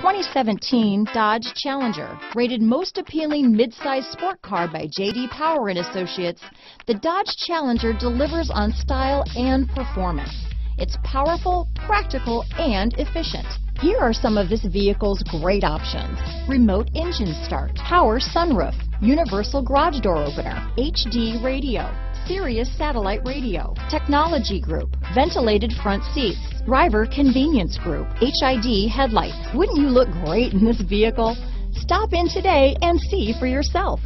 2017 Dodge Challenger. Rated most appealing midsize sport car by J.D. Power and Associates, the Dodge Challenger delivers on style and performance. It's powerful, practical, and efficient. Here are some of this vehicle's great options. Remote engine start, power sunroof, universal garage door opener, HD radio, Sirius satellite radio, technology group, ventilated front seats, driver convenience group, HID headlights. Wouldn't you look great in this vehicle? Stop in today and see for yourself.